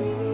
you.